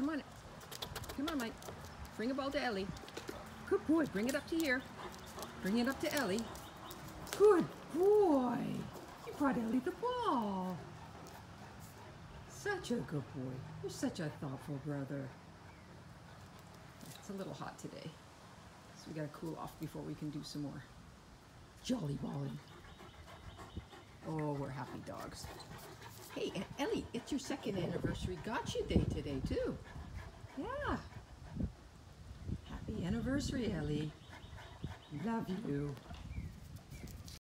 Come on. Come on, Mike. Bring a ball to Ellie. Good boy. Bring it up to here. Bring it up to Ellie. Good boy. You brought Ellie the ball. Such a good boy. You're such a thoughtful brother. It's a little hot today. So we gotta cool off before we can do some more jolly balling. Oh, we're happy dogs. Hey, Ellie, it's your second anniversary gotcha day today, too. Yeah. Happy anniversary, Ellie. Love you.